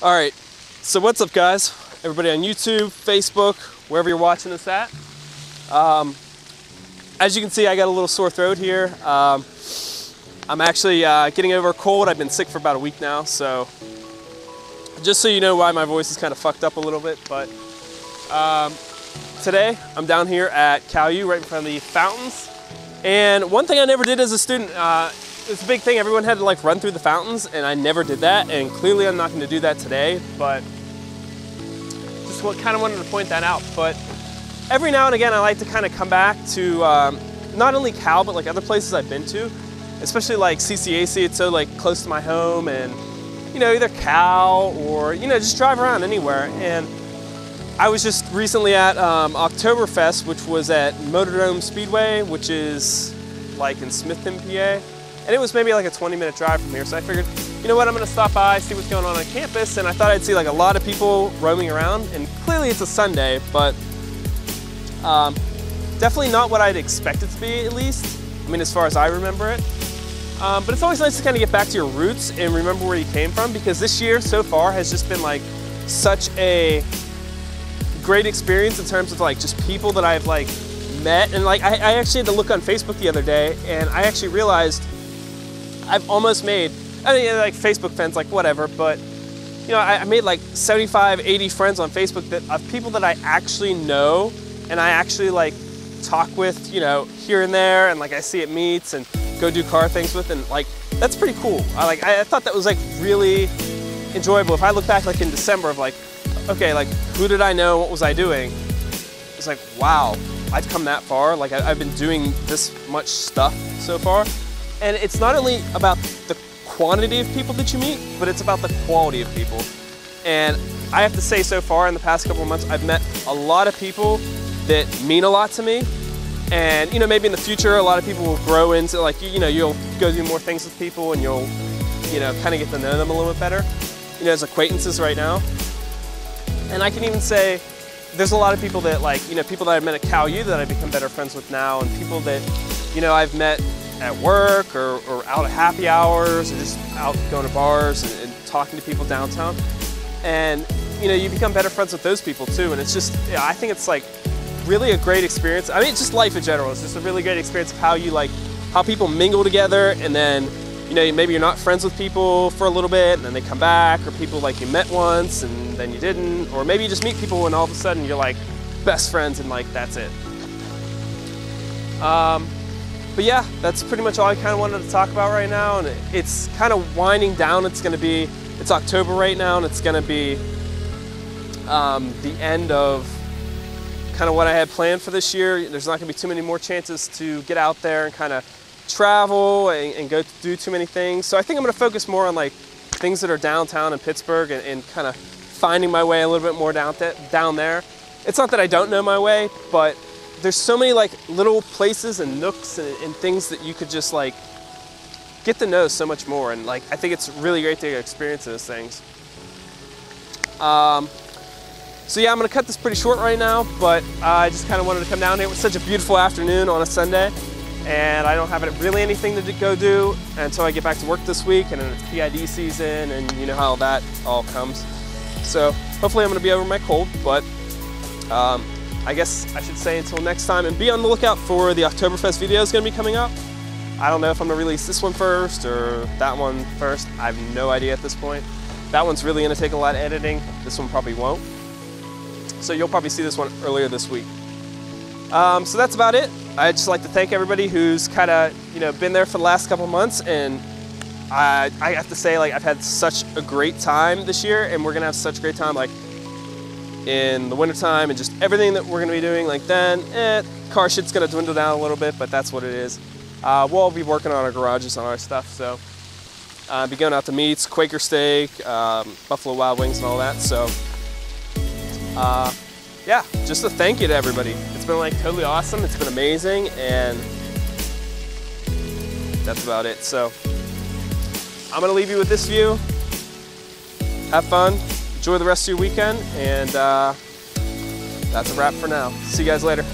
All right, so what's up, guys? Everybody on YouTube, Facebook, wherever you're watching this at. Um, as you can see, I got a little sore throat here. Um, I'm actually uh, getting over a cold. I've been sick for about a week now, so just so you know why my voice is kind of fucked up a little bit, but um, today I'm down here at Cal U right in front of the fountains. And one thing I never did as a student, uh, it's a big thing. Everyone had to like run through the fountains, and I never did that. And clearly, I'm not going to do that today. But just what, kind of wanted to point that out. But every now and again, I like to kind of come back to um, not only Cal, but like other places I've been to, especially like CCAC. It's so like close to my home, and you know, either Cal or you know, just drive around anywhere. And I was just recently at um, Oktoberfest, which was at Motordrome Speedway, which is like in Smithton, PA. And it was maybe like a 20 minute drive from here. So I figured, you know what, I'm gonna stop by, see what's going on on campus. And I thought I'd see like a lot of people roaming around. And clearly it's a Sunday, but um, definitely not what I'd expect it to be at least. I mean, as far as I remember it. Um, but it's always nice to kind of get back to your roots and remember where you came from because this year so far has just been like such a great experience in terms of like just people that I've like met and like I, I actually had to look on Facebook the other day and I actually realized I've almost made, I mean, like Facebook friends, like whatever, but you know, I, I, made like 75, 80 friends on Facebook that of people that I actually know and I actually like talk with, you know, here and there, and like I see at meets and go do car things with, and like that's pretty cool. I like I, I thought that was like really enjoyable. If I look back like in December of like, okay, like who did I know? What was I doing? It's like wow, I've come that far. Like I, I've been doing this much stuff so far. And it's not only about the quantity of people that you meet, but it's about the quality of people. And I have to say so far in the past couple of months, I've met a lot of people that mean a lot to me. And you know, maybe in the future, a lot of people will grow into like, you know, you'll go do more things with people and you'll, you know, kind of get to know them a little bit better, you know, as acquaintances right now. And I can even say, there's a lot of people that like, you know, people that I've met at Cal U that I've become better friends with now and people that, you know, I've met at work or, or out at happy hours or just out going to bars and, and, talking to people downtown. And you know, you become better friends with those people too. And it's just, yeah, I think it's like really a great experience. I mean, just life in general. It's just a really great experience of how you like, how people mingle together and then, you know, maybe you're not friends with people for a little bit and then they come back or people like you met once and then you didn't, or maybe you just meet people and all of a sudden you're like best friends and like, that's it. Um, but yeah, that's pretty much all I kind of wanted to talk about right now. And it's kind of winding down. It's going to be, it's October right now, and it's going to be um, the end of kind of what I had planned for this year. There's not going to be too many more chances to get out there and kind of travel and, and, go do too many things. So I think I'm going to focus more on like things that are downtown in Pittsburgh and, and kind of finding my way a little bit more down, th down there. It's not that I don't know my way, but there's so many like little places and nooks and, and, things that you could just like get to know so much more and like I think it's really great to experience those things. Um, so yeah, I'm gonna cut this pretty short right now, but I just kind of wanted to come down here. It was such a beautiful afternoon on a Sunday, and I don't have really anything to go do until I get back to work this week, and then it's PID season, and you know how that all comes. So hopefully I'm gonna be over my cold, but um, I guess I should say until next time and be on the lookout for the Oktoberfest video is going to be coming up. I don't know if I'm going to release this one first or that one first. I have no idea at this point. That one's really going to take a lot of editing. This one probably won't. So you'll probably see this one earlier this week. Um, so that's about it. I'd just like to thank everybody who's kind of you know been there for the last couple months and I, I have to say like I've had such a great time this year and we're gonna have such a great time like in the wintertime and just everything that we're gonna be doing like then, eh, car shit's gonna dwindle down a little bit, but that's what it is. Uh, we'll all be working on our garages on our stuff, so uh, be going out to meets, Quaker Steak, um, Buffalo Wild Wings and all that, so uh, yeah, just a thank you to everybody. It's been like totally awesome, it's been amazing, and that's about it. So I'm gonna leave you with this view. Have fun, enjoy the rest of your weekend, and uh, that's a wrap for now. See you guys later.